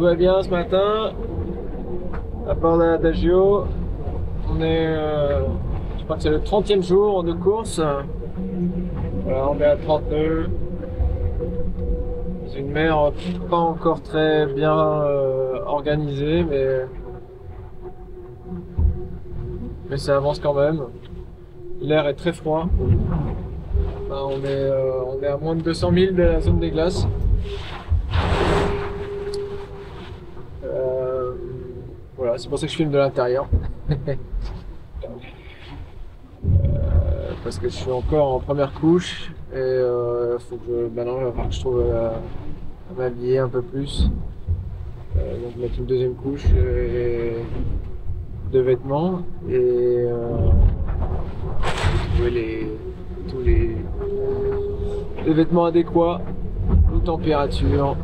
va bien ce matin? À bord de l'Adagio. On est, euh, je crois que c'est le 30e jour de course. Voilà, on est à 30 nœuds. C'est une mer pas encore très bien euh, organisée, mais mais ça avance quand même. L'air est très froid. On, est, euh, on est à moins de 200 000 de la zone des glaces. Euh, voilà, c'est pour ça que je filme de l'intérieur. Euh, parce que je suis encore en première couche et euh, faut que je, je trouve euh, à m'habiller un peu plus. Euh, donc mettre une deuxième couche de vêtements et euh, trouver les, tous les, les vêtements adéquats aux températures